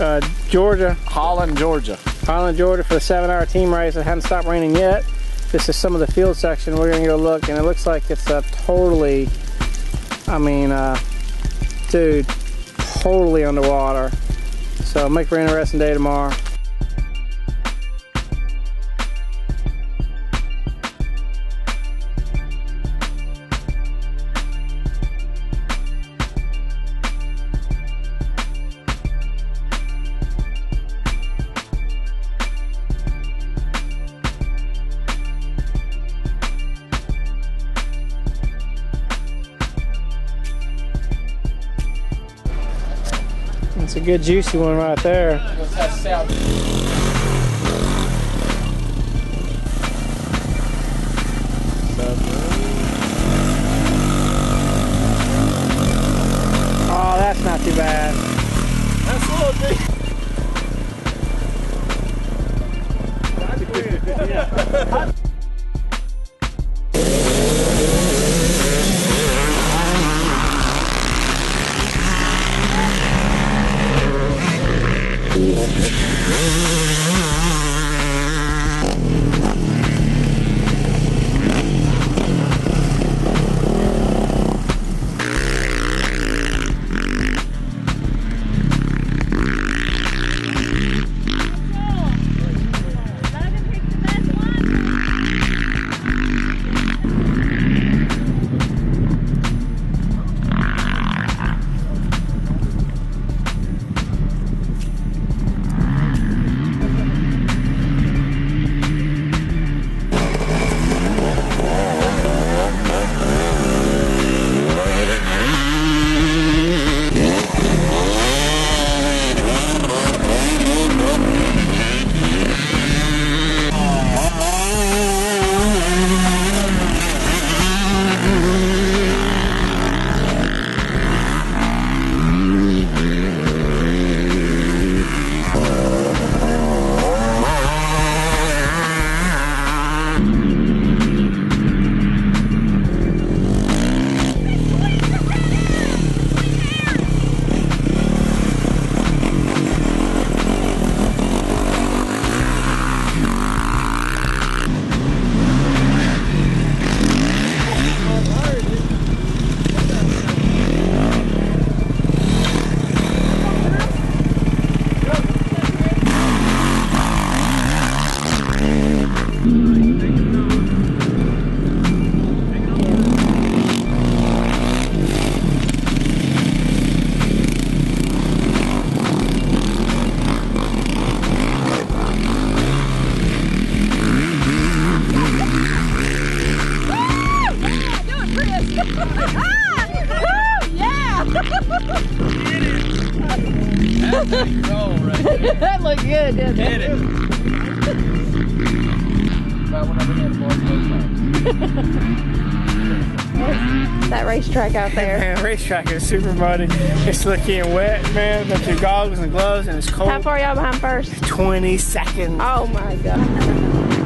uh, Georgia, Holland, Georgia. Holland, Georgia for the seven hour team race. It hadn't stopped raining yet. This is some of the field section. We're gonna go look and it looks like it's a totally, I mean, uh, dude, totally underwater. So make for an interesting day tomorrow. It's a good juicy one right there. Oh, that's not too bad. That's a little big. Yeah. That looked good, didn't it? it. That boy goes back. That racetrack out there. Man, racetrack is super muddy. It's slicky and wet, man. Got your goggles and gloves and it's cold. How far y'all behind first? 20 seconds. Oh my god.